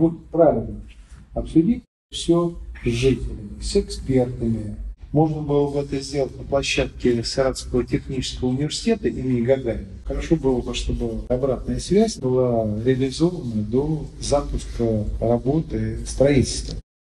будет правильно обсудить все с жителями, с экспертами. Можно было бы это сделать на площадке Саратского технического университета имени Гагарина. Хорошо было бы, чтобы обратная связь была реализована до запуска работы строительства.